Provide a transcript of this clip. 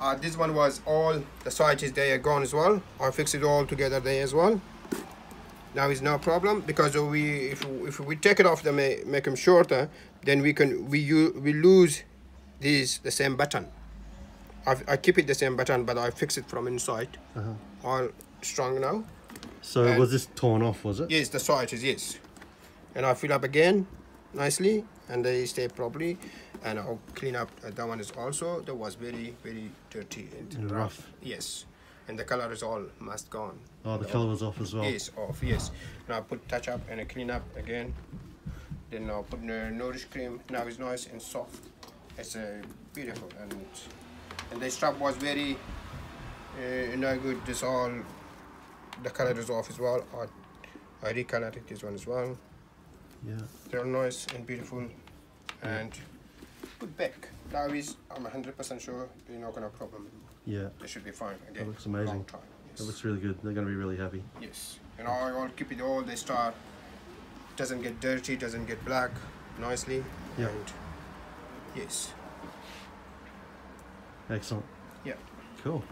uh, this one was all the sides is there gone as well. I fixed it all together there as well. Now is no problem because we if, if we take it off the make, make them shorter then we can we use we lose these the same button. I, I keep it the same button but I fix it from inside. Uh -huh. all strong now. So And- was this torn off, was it? yes the sides is yes. And I fill up again nicely and they stay properly and I'll clean up uh, that one is also that was very very dirty and And rough. yes and the color is all must gone Oh, the colour was off as well. Yes, off, yes. Now I put touch up and I clean up again. Then I'll put the nourish cream. Now it's nice and soft. It's uh, beautiful and and the strap was very uh, no good. This all the color is off as well. I I recolored it this one as well. Yeah. They're nice and beautiful and put back. Now is I'm hundred percent sure you're not gonna have a problem. Yeah. They should be fine again. that looks amazing. Long time. That looks really good. They're going to be really happy. Yes, and I will keep it all. They start doesn't get dirty, doesn't get black, nicely. Yeah. And yes, Excellent. yeah. Cool.